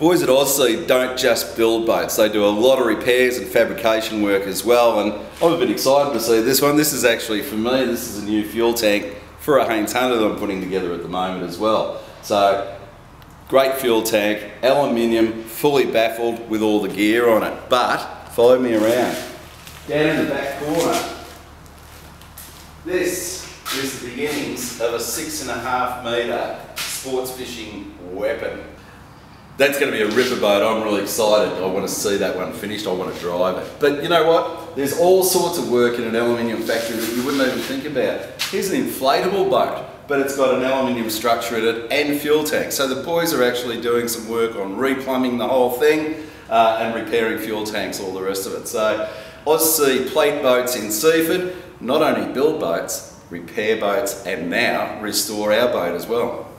Boys at Ozsea don't just build boats, they do a lot of repairs and fabrication work as well. And I'm a bit excited to see this one. This is actually, for me, this is a new fuel tank for a Haynes Hunter that I'm putting together at the moment as well. So, great fuel tank, aluminium, fully baffled with all the gear on it. But, follow me around. Down in the back corner, this is the beginnings of a six and a half metre sports fishing weapon. That's going to be a ripper boat. I'm really excited. I want to see that one finished. I want to drive it. But you know what? There's all sorts of work in an aluminium factory that you wouldn't even think about. Here's an inflatable boat, but it's got an aluminium structure in it and fuel tank. So the boys are actually doing some work on replumbing the whole thing uh, and repairing fuel tanks, all the rest of it. So Ozsea plate boats in Seaford not only build boats, repair boats, and now restore our boat as well.